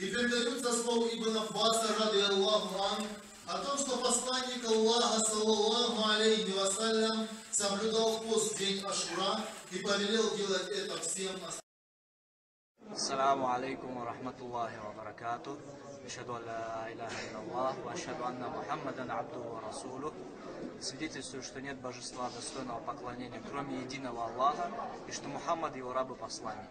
И передаются слова Ибн Аббаса, ради Аллаху ан, о том, что посланник Аллаха, саллаллаху алейхи вассалям, соблюдал пост в день Ашура и повелел делать это всем остальным. السلام عليكم ورحمة الله وبركاته أشهد أن لا إله إلا الله وأشهد أن محمدا عبده ورسوله Свидетельствую, что нет божества достойного поклонения, кроме единого Аллаха, и что Мухаммад его раб и посланник.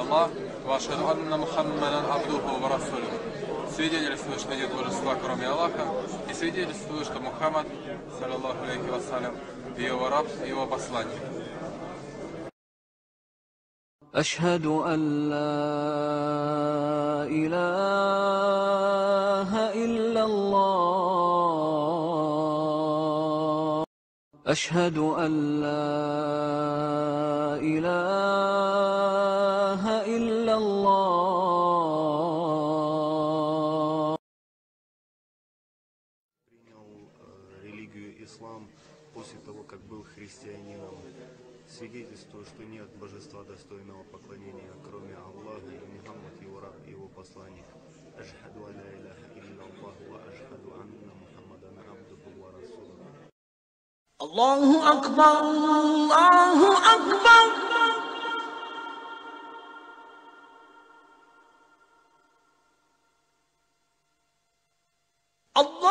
الله وأشهد أن محمدا عبده ورسوله Свидетельствую, что нет божества, кроме Аллаха, и свидетельствую, что Мухаммад, саллаллаху алейхи вассалям, его раб и его посланник. أشهد أن لا إله إلا الله أشهد أن لا إله ислам после того, как был христианином. свидетельствует, что нет божества достойного поклонения, кроме Аллаха и Мухаммад, его раб, его посланник. Ашхаду аля иляха илля Аллаху ва ашхаду анна Мухаммадан абдуху ва расулу. Аллаху Акбар, Аллаху Акбар. Allah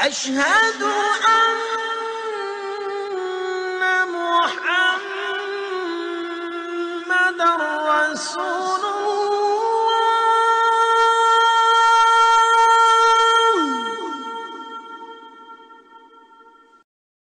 أشهد أن محمد رسول